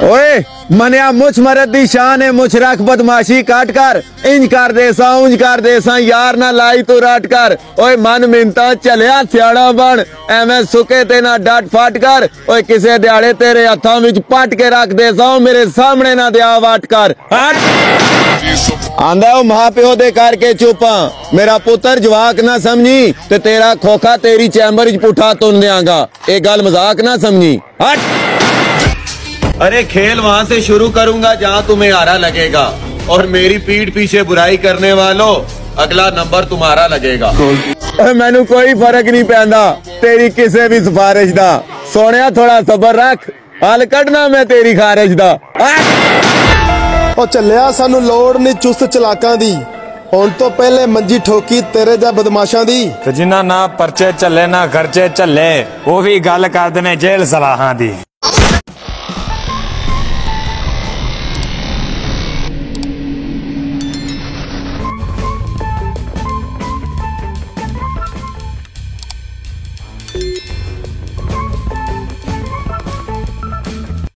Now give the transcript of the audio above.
ਓਏ, ਮਨਿਆ ਮੁਛ ਮਰਦ ਦੀ ਸ਼ਾਨ ਹੈ, ਮੁਛ ਰੱਖ ਬਦਮਾਸ਼ੀ, ਕਾਟ ਕਰ। ਇੰਜ ਕਰ ਦੇ ਸਾਂ ਉਂਜ ਕਰ ਯਾਰ ਨਾ ਲਾਈ ਤੂੰ ਰਾਟ ਕਰ। ਓਏ, ਮਨ ਮਿੰਤਾ ਚਲਿਆ ਸਿਆਣਾ ਬਣ। ਐਵੇਂ ਸੁੱਕੇ ਤੇ ਨਾ ਡਾਟ ਫਾਟ ਕਰ। ਓਏ, ਕਿਸੇ ਦਿਹਾੜੇ ਤੇਰੇ ਹੱਥਾਂ ਵਿੱਚ ਪੱਟ ਕੇ ਰੱਖ ਦੇ ਸਾਂ ਮੇਰੇ ਸਾਹਮਣੇ ਨਾ ਦਿਆ ਵਾਟ ਕਰ। ਹਟ। ਆਂਦਾ, ਉਹ ਮਾਪਿਓ ਦੇ ਕਰਕੇ ਚੁੱਪਾਂ ਮੇਰਾ ਪੁੱਤਰ ਜਵਾਕ ਨਾ ਸਮਝੀ, ਤੇ ਤੇਰਾ ਖੋਖਾ ਤੇਰੀ ਚੈਂਬਰ ਵਿੱਚ ਪੁੱਠਾ ਤੁੰਨ ਦਿਆਂਗਾ। ਇਹ ਗੱਲ ਮਜ਼ਾਕ ਨਾ ਸਮਝੀ। ਹਟ। अरे खेल वहां से शुरू करूंगा जहां तुम्हें हारा लगेगा और मेरी पीठ पीछे बुराई करने वालों अगला नंबर तुम्हारा लगेगा ਮੈਨੂੰ ਕੋਈ ਫਰਕ ਨਹੀਂ ਪੈਂਦਾ ਤੇਰੀ ਕਿਸੇ ਵੀ ਸਿਫਾਰਿਸ਼ ਦਾ ਸੋਹਣਿਆ ਥੋੜਾ ਸਬਰ ਰੱਖ ਹਲ ਕੱਢਣਾ ਮੈਂ ਤੇਰੀ ਖਾਰਿਸ਼ ਦਾ ਉਹ ਚੱਲਿਆ ਸਾਨੂੰ ਲੋੜ ਨਹੀਂ ਚੁਸਤ ਚਲਾਕਾਂ ਦੀ ਹੁਣ ਤੋਂ ਪਹਿਲੇ ਮੰਜੀ ਠੋਕੀ ਤੇਰੇ ਜਾਂ ਬਦਮਾਸ਼ਾਂ ਦੀ ਤੇ ਜਿਨ੍ਹਾਂ ਨਾ ਪਰਚੇ ਚੱਲੇ ਨਾ ਖਰਚੇ ਚੱਲੇ ਉਹ ਵੀ ਗੱਲ ਕਰਦੇ ਨੇ ਜੇਲ੍ਹ ਸਲਾਹਾਂ ਦੀ